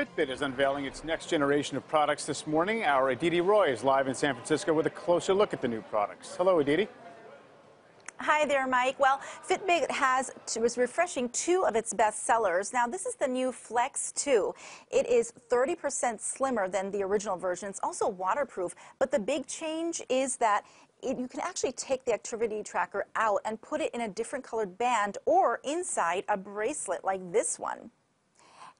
Fitbit is unveiling its next generation of products this morning. Our Aditi Roy is live in San Francisco with a closer look at the new products. Hello, Aditi. Hi there, Mike. Well, Fitbit has was refreshing two of its best sellers. Now, this is the new Flex 2. It is 30% slimmer than the original version. It's also waterproof, but the big change is that it, you can actually take the activity tracker out and put it in a different colored band or inside a bracelet like this one.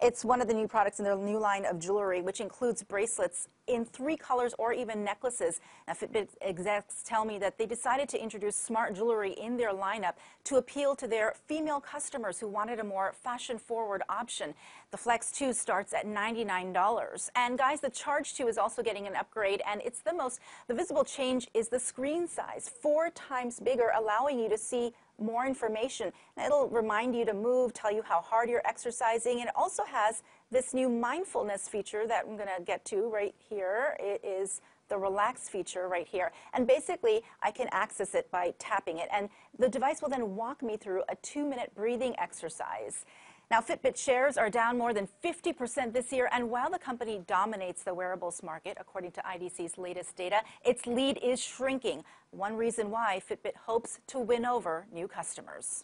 It's one of the new products in their new line of jewelry, which includes bracelets in three colors or even necklaces. Now, Fitbit execs tell me that they decided to introduce smart jewelry in their lineup to appeal to their female customers who wanted a more fashion-forward option. The Flex 2 starts at $99. And guys, the Charge 2 is also getting an upgrade, and it's the most, the visible change is the screen size, four times bigger, allowing you to see more information. It'll remind you to move, tell you how hard you're exercising, it also has this new mindfulness feature that I'm going to get to right here. It is the relax feature right here. And basically, I can access it by tapping it. And the device will then walk me through a two-minute breathing exercise. Now, Fitbit shares are down more than 50% this year, and while the company dominates the wearables market, according to IDC's latest data, its lead is shrinking. One reason why Fitbit hopes to win over new customers.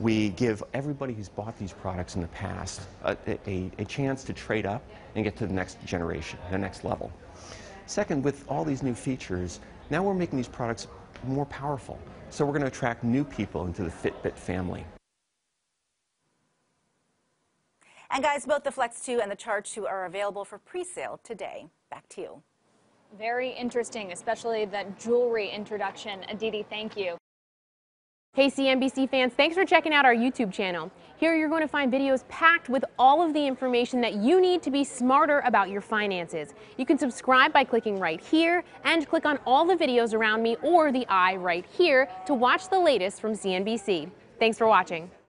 We give everybody who's bought these products in the past a, a, a, chance to trade up and get to the next generation, the next level. Second, with all these new features, now we're making these products more powerful. So we're going to attract new people into the Fitbit family. And guys, both the Flex 2 and the Charge 2 are available for pre-sale today. Back to you. Very interesting, especially that jewelry introduction. Aditi, thank you. Hey CNBC fans, thanks for checking out our YouTube channel. Here you're going to find videos packed with all of the information that you need to be smarter about your finances. You can subscribe by clicking right here and click on all the videos around me or the eye right here to watch the latest from CNBC. Thanks for watching.